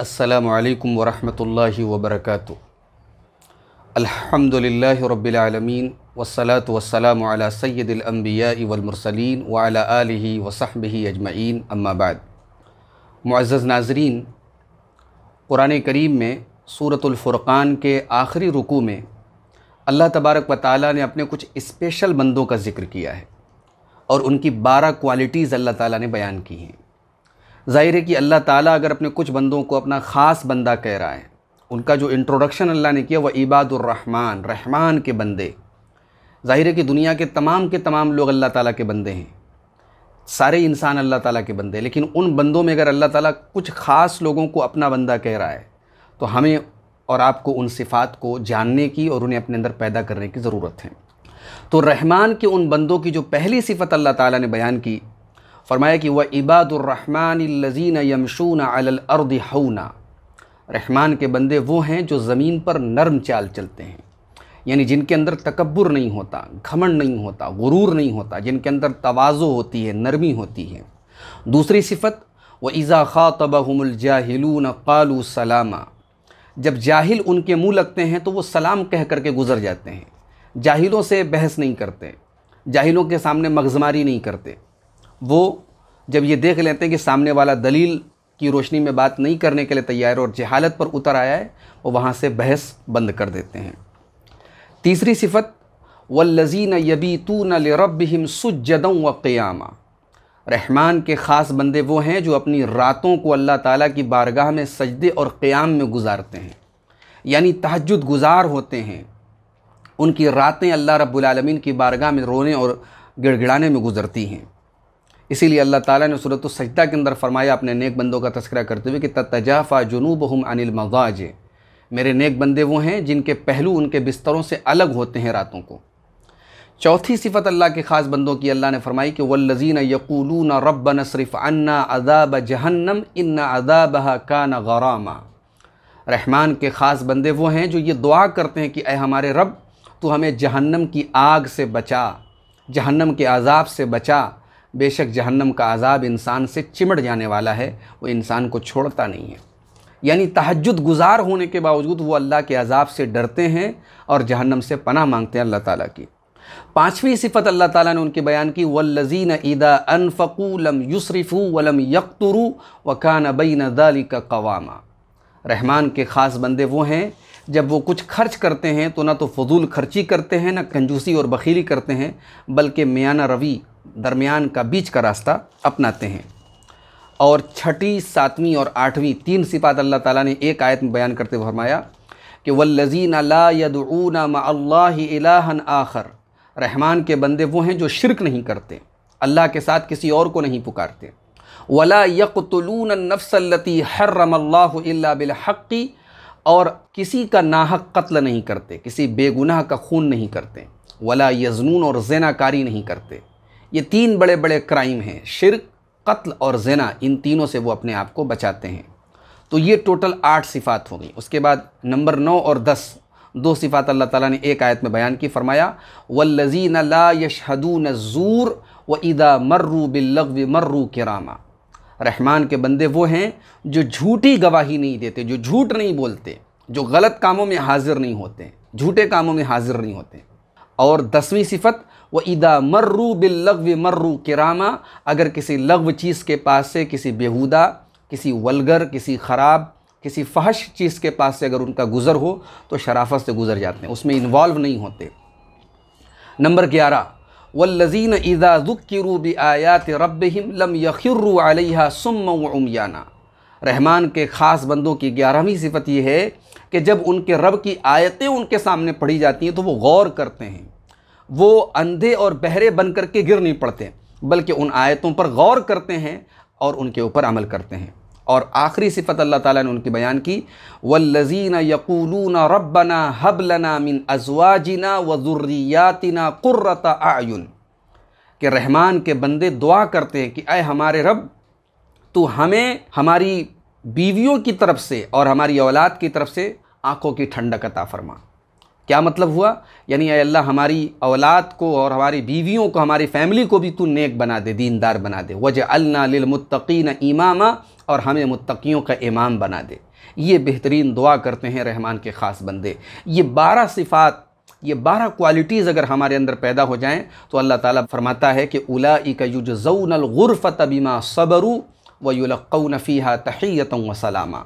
السلام علیکم ورحمۃ اللہ وبرکاتہ۔ الحمد للہ رب العالمین والصلاة والسلام علی سید الانبیاء والمرسلین وعلی آلہ وصحبہ اجمعین، اما بعد۔ معزز ناظرین، قرآن کریم میں سورة الفرقان کے آخری رکوع میں اللہ تبارک و تعالیٰ نے اپنے کچھ اسپیشل بندوں کا ذکر کیا ہے اور ان کی بارہ کوالٹیز اللہ تعالیٰ نے بیان کی ہیں۔ ظاہر ہے کہ اللہ تعالیٰ اگر اپنے کچھ بندوں کو اپنا خاص بندہ کہہ رہا ہے، ان کا جو انٹروڈکشن اللہ نے کیا وہ عباد الرحمن، رحمان کے بندے۔ ظاہر ہے کہ دنیا کے تمام کے تمام لوگ اللہ تعالیٰ کے بندے ہیں۔ سارے انسان اللہ تعالیٰ کے بندے، لیکن ان بندوں میں اگر اللہ تعالیٰ کچھ خاص لوگوں کو اپنا بندہ کہہ رہا ہے، تو ہمیں اور آپ کو ان صفات کو جاننے کی اور انہیں اپنے اندر پیدا کرنے کی ضرورت ہے۔ تو رحمان کے ان بندوں کی جو پہلی صفت اللہ تعالیٰ نے بیان کی فرمایا کہ وہ عباد الرحمن الزین یمشون الارض حونا۔ رحمان کے بندے وہ ہیں جو زمین پر نرم چال چلتے ہیں یعنی جن کے اندر تکبر نہیں ہوتا، گھمنڈ نہیں ہوتا، غرور نہیں ہوتا، جن کے اندر توازو ہوتی ہے، نرمی ہوتی ہے۔ دوسری صفت، وہ ایزا خاطبہم الجاہلون قالوا سلامہ جب جاہل ان کے منہ لگتے ہیں تو وہ سلام کہہ کر کے گزر جاتے ہیں۔ جاہلوں سے بحث نہیں کرتے، جاہلوں کے سامنے مغزماری نہیں کرتے۔ وہ جب یہ دیکھ لیتے ہیں کہ سامنے والا دلیل کی روشنی میں بات نہیں کرنے کے لیے تیار اور جہالت پر اتر آیا ہے، وہ وہاں سے بحث بند کر دیتے ہیں۔ تیسری صفت والذین یبیتون لربہم سجدا و قیامہ رحمان کے خاص بندے وہ ہیں جو اپنی راتوں کو اللہ تعالیٰ کی بارگاہ میں سجدے اور قیام میں گزارتے ہیں۔ یعنی تہجد گزار ہوتے ہیں۔ ان کی راتیں اللہ رب العالمین کی بارگاہ میں رونے اور گڑ گڑانے میں گزرتی ہیں۔ اسی لیے اللہ تعالیٰ نے صورت السجدہ کے اندر فرمایا، اپنے نیک بندوں کا تذکرہ کرتے ہوئے کہ تتجافا جنوبہم عن المضاج میرے نیک بندے وہ ہیں جن کے پہلو ان کے بستروں سے الگ ہوتے ہیں راتوں کو۔ چوتھی صفت اللہ کے خاص بندوں کی اللہ نے فرمائی کہ والذین یقولون ربنا صرف عنا عذاب جہنم ان عذابها کان غراما۔ رحمان کے خاص بندے وہ ہیں جو یہ دعا کرتے ہیں کہ اے ہمارے رب، تو ہمیں جہنم کی آگ سے بچا، جہنم کے عذاب سے بچا۔ بے شک جہنم کا عذاب انسان سے چمٹ جانے والا ہے، وہ انسان کو چھوڑتا نہیں ہے۔ یعنی تہجد گزار ہونے کے باوجود وہ اللہ کے عذاب سے ڈرتے ہیں اور جہنم سے پناہ مانگتے ہیں اللہ تعالیٰ کی۔ پانچویں صفت اللہ تعالیٰ نے ان کی بیان کی والذین اذا انفقوا لم یسرفوا ولم یقتروا وکان بین ذلک قواما۔ رحمان کے خاص بندے وہ ہیں جب وہ کچھ خرچ کرتے ہیں تو نہ تو فضول خرچی کرتے ہیں، نہ کنجوسی اور بخیلی کرتے ہیں، بلکہ میانہ روی درمیان کا بیچ کا راستہ اپناتے ہیں۔ اور چھٹی، ساتویں اور آٹھویں تین صفات اللہ تعالیٰ نے ایک آیت میں بیان کرتے ہوئے فرمایا کہ والذین لا يدعون مع اللہ الہا آخر۔ رحمان کے بندے وہ ہیں جو شرک نہیں کرتے، اللہ کے ساتھ کسی اور کو نہیں پکارتے۔ ولا يقتلون النفس التي حرم اللہ الا بالحق۔ اور کسی کا ناحق قتل نہیں کرتے، کسی بے گناہ کا خون نہیں کرتے، ولا یزنون اور زنا کاری نہیں کرتے۔ یہ تین بڑے بڑے کرائم ہیں، شرک، قتل اور زنا، ان تینوں سے وہ اپنے آپ کو بچاتے ہیں۔ تو یہ ٹوٹل آٹھ صفات ہو گئی اس کے بعد نمبر نو اور دس، دو صفات اللہ تعالیٰ نے ایک آیت میں بیان کی، فرمایا والذین لا یشہدون الزور و اذا مروا باللغو مروا کراما رحمان کے بندے وہ ہیں جو جھوٹی گواہی نہیں دیتے، جو جھوٹ نہیں بولتے، جو غلط کاموں میں حاضر نہیں ہوتے، جھوٹے کاموں میں حاضر نہیں ہوتے۔ اور دسویں صفت وہ ادا مرو باللغو مرو کراما اگر کسی لغو چیز کے پاس سے کسی بیہودہ کسی ولگر، کسی خراب، کسی فحش چیز کے پاس سے اگر ان کا گزر ہو، تو شرافت سے گزر جاتے ہیں، اس میں انوالو نہیں ہوتے۔ نمبر گیارہ والذین اذا ذکروا بآیات ربہم لم یخروا علیہا سم و عمیانا رحمان کے خاص بندوں کی گیارہویں صفت یہ ہے کہ جب ان کے رب کی آیتیں ان کے سامنے پڑھی جاتی ہیں تو وہ غور کرتے ہیں۔ وہ اندھے اور بہرے بن کر کے گر نہیں پڑتے، بلکہ ان آیتوں پر غور کرتے ہیں اور ان کے اوپر عمل کرتے ہیں۔ اور آخری صفت اللہ تعالیٰ نے ان کی بیان کی والذین یقولون ربنا حب لنا من ازواجنا و ذریاتنا قرۃ اعین کہ رحمان کے بندے دعا کرتے ہیں کہ اے ہمارے رب، تو ہمیں ہماری بیویوں کی طرف سے اور ہماری اولاد کی طرف سے آنکھوں کی ٹھنڈک عطا فرما۔ کیا مطلب ہوا؟ یعنی اے اللہ، ہماری اولاد کو اور ہماری بیویوں کو، ہماری فیملی کو بھی تو نیک بنا دے، دیندار بنا دے۔ وجہ النا للمتقین امامہ اور ہمیں متقیوں کا امام بنا دے۔ یہ بہترین دعا کرتے ہیں رحمان کے خاص بندے۔ یہ بارہ صفات، یہ بارہ کوالٹیز اگر ہمارے اندر پیدا ہو جائیں تو اللہ تعالیٰ فرماتا ہے کہ اولئک یجزون الغرفۃ بما صبروا ویلقون فیہا تحیتا و سلاما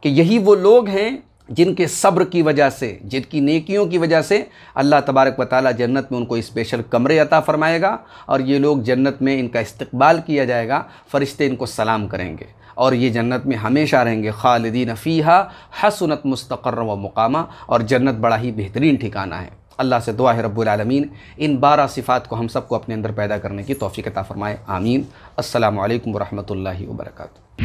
کہ یہی وہ لوگ ہیں جن کے صبر کی وجہ سے، جن کی نیکیوں کی وجہ سے اللہ تبارک و تعالیٰ جنت میں ان کو اسپیشل کمرے عطا فرمائے گا اور یہ لوگ جنت میں ان کا استقبال کیا جائے گا، فرشتے ان کو سلام کریں گے اور یہ جنت میں ہمیشہ رہیں گے۔ خالدین فیہا حسنت مستقر و مقامہ اور جنت بڑا ہی بہترین ٹھکانہ ہے۔ اللہ سے دعا ہے رب العالمین، ان بارہ صفات کو ہم سب کو اپنے اندر پیدا کرنے کی توفیق عطا فرمائے۔ آمین۔ السلام علیکم ورحمۃ اللہ وبرکاتہ۔